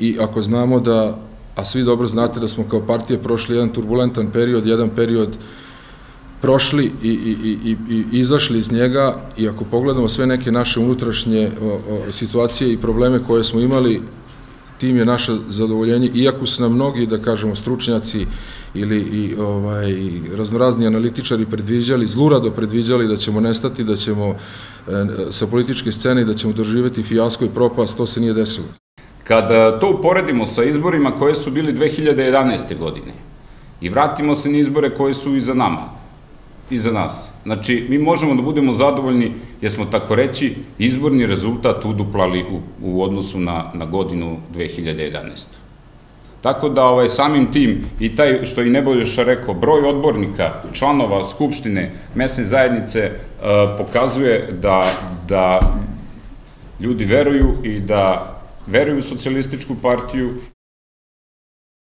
i ako znamo da, a svi dobro znate da smo kao partija prošli jedan turbulentan period, jedan period prošli i, i, i, i izašli iz njega i ako pogledamo sve neke naše unutrašnje o, o, situacije i probleme koje smo imali, tim je naše zadovoljenje, iako su nam mnogi, da kažemo, stručnjaci ili i, ovaj, raznorazni analitičari predviđali, zlurado predviđali da ćemo nestati, da ćemo e, sa političke scene da ćemo doživeti fijasko i propast, to se nije desilo. Kada to uporedimo sa izborima koje su bili 2011. godine i vratimo se na izbore koje su iza nama, iza nas. Znači, mi možemo da budemo zadovoljni jer smo tako reći izborni rezultat uduplali u, u odnosu na, na godinu 2011. Tako da ovaj, samim tim i taj, što i Nebojša rekao, broj odbornika, članova Skupštine, mesne zajednice e, pokazuje da, da ljudi veruju i da veruju u socijalističku partiju